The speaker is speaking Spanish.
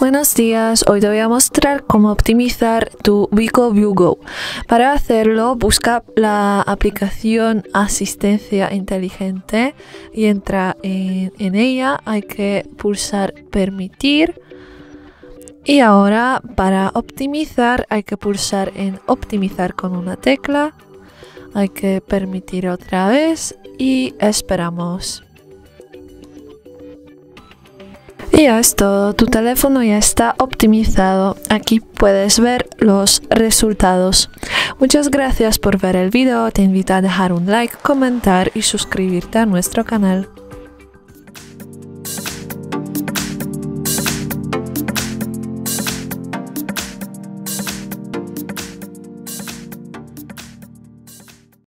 Buenos días, hoy te voy a mostrar cómo optimizar tu Vico View Go. Para hacerlo, busca la aplicación Asistencia Inteligente y entra en, en ella. Hay que pulsar Permitir. Y ahora para optimizar hay que pulsar en optimizar con una tecla. Hay que permitir otra vez y esperamos. Y ya es todo, tu teléfono ya está optimizado. Aquí puedes ver los resultados. Muchas gracias por ver el video, te invito a dejar un like, comentar y suscribirte a nuestro canal.